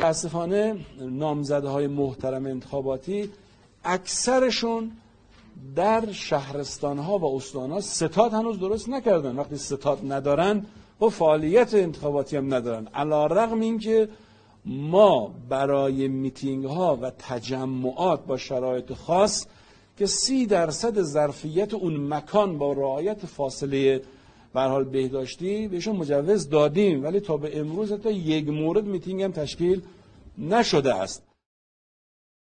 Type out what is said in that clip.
متاسفانه نامزده های محترم انتخاباتی اکثرشون در شهرستان ها و استان ها ستاد هنوز درست نکردن. وقتی ستاد ندارن و فعالیت انتخاباتی هم ندارن. علی‌رغم این که ما برای میتینگ ها و تجمعات با شرایط خاص که سی درصد ظرفیت اون مکان با رعایت فاصله به حال بهداشتی بهشون مجوز دادیم ولی تا به امروز تا یک مورد میتینگ هم تشکیل نشده است.